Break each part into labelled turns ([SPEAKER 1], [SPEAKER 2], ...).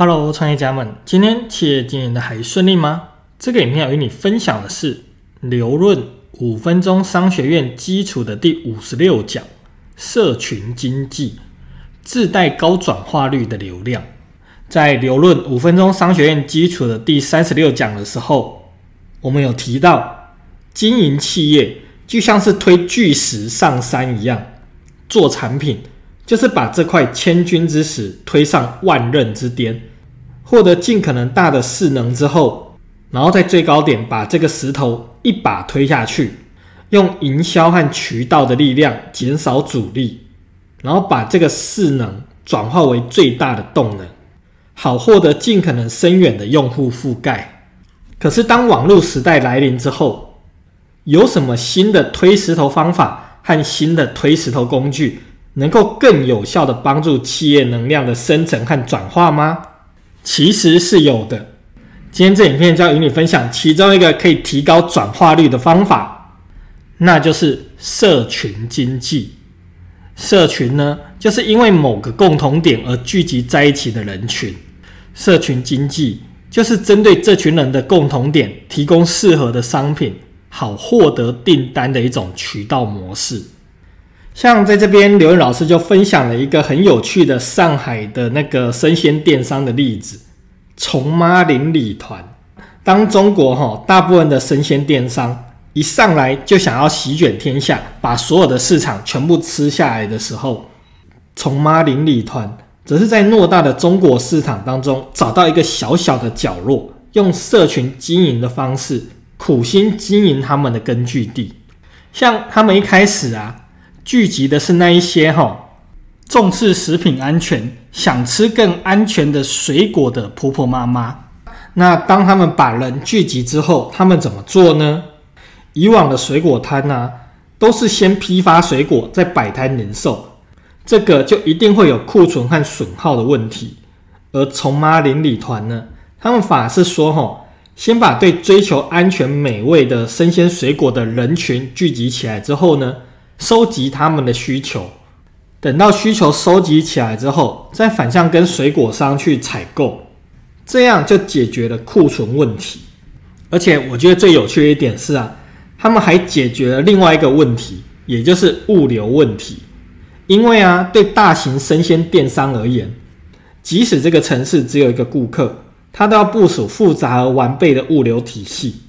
[SPEAKER 1] Hello，创业家们，今天企业经营的还顺利吗？这个影片要与你分享的是刘润五分钟商学院基础的第五十六讲：社群经济自带高转化率的流量。在刘润五分钟商学院基础的第三十六讲的时候，我们有提到，经营企业就像是推巨石上山一样，做产品。就是把这块千钧之石推上万仞之巅，获得尽可能大的势能之后，然后在最高点把这个石头一把推下去，用营销和渠道的力量减少阻力，然后把这个势能转化为最大的动能，好获得尽可能深远的用户覆盖。可是当网络时代来临之后，有什么新的推石头方法和新的推石头工具？能够更有效的帮助企业能量的生成和转化吗？其实是有的。今天这影片就要与你分享其中一个可以提高转化率的方法，那就是社群经济。社群呢，就是因为某个共同点而聚集在一起的人群。社群经济就是针对这群人的共同点，提供适合的商品，好获得订单的一种渠道模式。像在这边，刘润老师就分享了一个很有趣的上海的那个生鲜电商的例子——虫妈邻里团。当中国哈大部分的生鲜电商一上来就想要席卷天下，把所有的市场全部吃下来的时候，虫妈邻里团则是在偌大的中国市场当中找到一个小小的角落，用社群经营的方式苦心经营他们的根据地。像他们一开始啊。聚集的是那一些哈重视食品安全、想吃更安全的水果的婆婆妈妈。那当他们把人聚集之后，他们怎么做呢？以往的水果摊呢，都是先批发水果，再摆摊零售，这个就一定会有库存和损耗的问题。而虫妈邻里团呢，他们反而是说哈，先把对追求安全美味的生鲜水果的人群聚集起来之后呢。收集他们的需求，等到需求收集起来之后，再反向跟水果商去采购，这样就解决了库存问题。而且我觉得最有趣的一点是啊，他们还解决了另外一个问题，也就是物流问题。因为啊，对大型生鲜电商而言，即使这个城市只有一个顾客，他都要部署复杂而完备的物流体系。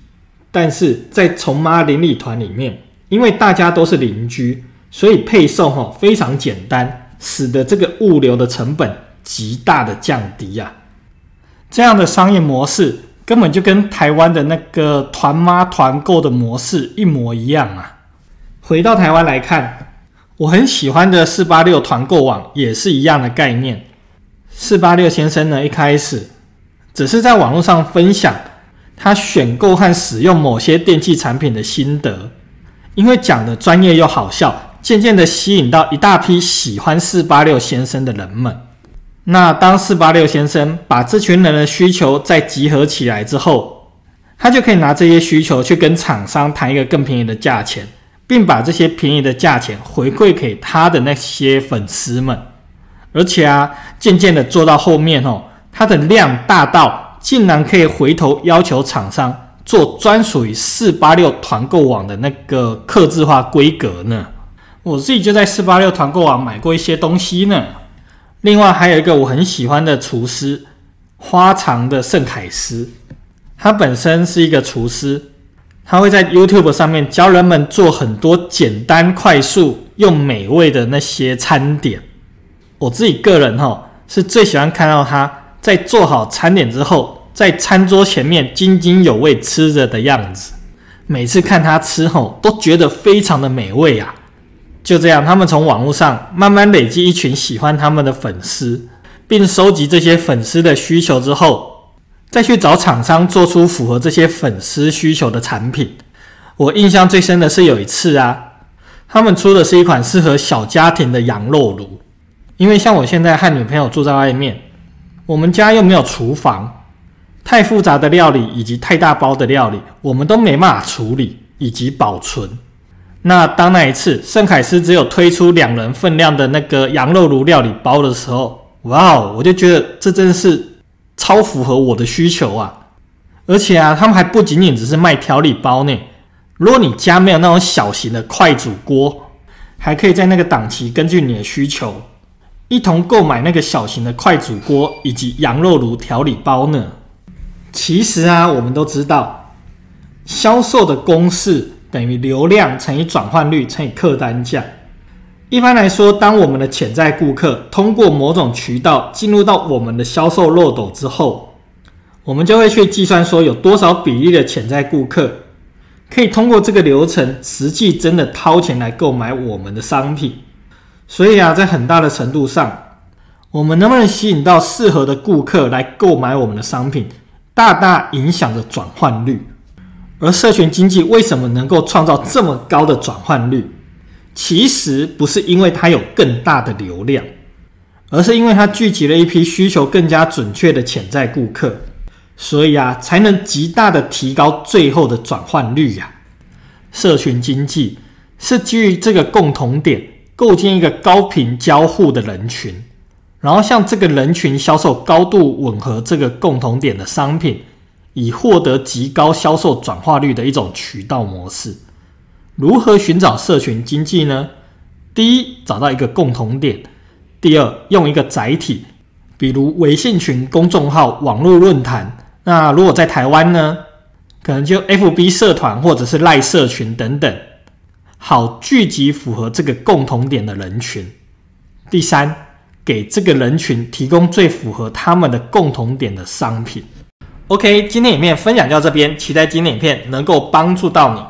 [SPEAKER 1] 但是在虫妈邻里团里面。因为大家都是邻居，所以配送哈非常简单，使得这个物流的成本极大的降低啊。这样的商业模式根本就跟台湾的那个团妈团购的模式一模一样啊。回到台湾来看，我很喜欢的四八六团购网也是一样的概念。四八六先生呢，一开始只是在网络上分享他选购和使用某些电器产品的心得。因为讲的专业又好笑，渐渐的吸引到一大批喜欢四八六先生的人们。那当四八六先生把这群人的需求再集合起来之后，他就可以拿这些需求去跟厂商谈一个更便宜的价钱，并把这些便宜的价钱回馈给他的那些粉丝们。而且啊，渐渐的做到后面哦，他的量大到竟然可以回头要求厂商。做专属于四八六团购网的那个刻字化规格呢？我自己就在四八六团购网买过一些东西呢。另外还有一个我很喜欢的厨师花肠的盛凯斯，他本身是一个厨师，他会在 YouTube 上面教人们做很多简单、快速又美味的那些餐点。我自己个人哈是最喜欢看到他在做好餐点之后。在餐桌前面津津有味吃着的样子，每次看他吃后都觉得非常的美味啊！就这样，他们从网络上慢慢累积一群喜欢他们的粉丝，并收集这些粉丝的需求之后，再去找厂商做出符合这些粉丝需求的产品。我印象最深的是有一次啊，他们出的是一款适合小家庭的羊肉炉，因为像我现在和女朋友住在外面，我们家又没有厨房。太复杂的料理以及太大包的料理，我们都没办法处理以及保存。那当那一次圣凯斯只有推出两人份量的那个羊肉炉料理包的时候，哇哦，我就觉得这真是超符合我的需求啊！而且啊，他们还不仅仅只是卖调理包呢。如果你家没有那种小型的快煮锅，还可以在那个档期根据你的需求，一同购买那个小型的快煮锅以及羊肉炉调理包呢。其实啊，我们都知道，销售的公式等于流量乘以转换率乘以客单价。一般来说，当我们的潜在顾客通过某种渠道进入到我们的销售漏斗之后，我们就会去计算说有多少比例的潜在顾客可以通过这个流程实际真的掏钱来购买我们的商品。所以啊，在很大的程度上，我们能不能吸引到适合的顾客来购买我们的商品，大大影响着转换率。而社群经济为什么能够创造这么高的转换率？其实不是因为它有更大的流量，而是因为它聚集了一批需求更加准确的潜在顾客，所以啊，才能极大的提高最后的转换率呀。社群经济是基于这个共同点，构建一个高频交互的人群，然后向这个人群销售高度吻合这个共同点的商品，以获得极高销售转化率的一种渠道模式。如何寻找社群经济呢？第一，找到一个共同点；第二，用一个载体，比如微信群、公众号、网络论坛。那如果在台湾呢，可能就 FB 社团或者是赖社群等等，好聚集符合这个共同点的人群。第三，给这个人群提供最符合他们的共同点的商品。OK，今天影片分享到这边，期待今天影片能够帮助到你。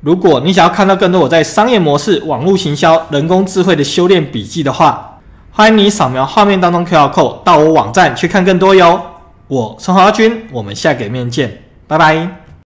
[SPEAKER 1] 如果你想要看到更多我在商业模式、网络行销、人工智慧的修炼笔记的话，欢迎你扫描画面当中 QR code 到我网站去看更多哟。我是华军，我们下个面见，拜拜。